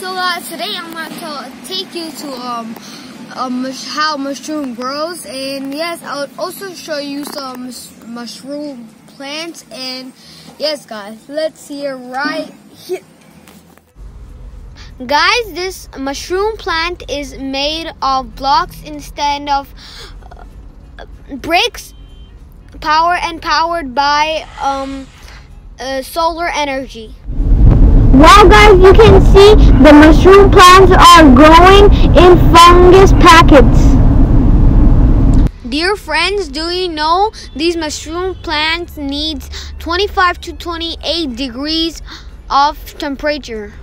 So uh, today I'm going to take you to um, um, how mushroom grows and yes I'll also show you some mushroom plants and yes guys let's see it right here. Guys this mushroom plant is made of blocks instead of uh, bricks power and powered by um, uh, solar energy. Well guys, you can see the mushroom plants are growing in fungus packets. Dear friends, do you know these mushroom plants needs 25 to 28 degrees of temperature?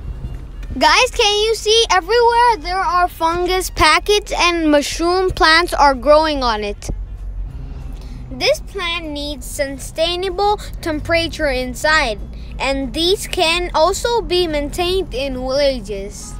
Guys, can you see everywhere there are fungus packets and mushroom plants are growing on it? This plant needs sustainable temperature inside, and these can also be maintained in villages.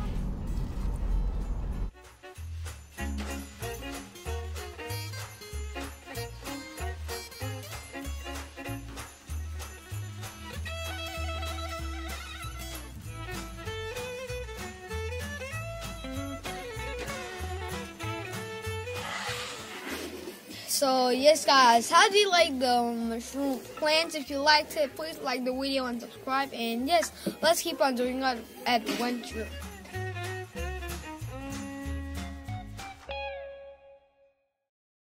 So yes guys, how do you like the mushroom plants? If you liked it, please like the video and subscribe. And yes, let's keep on doing our adventure.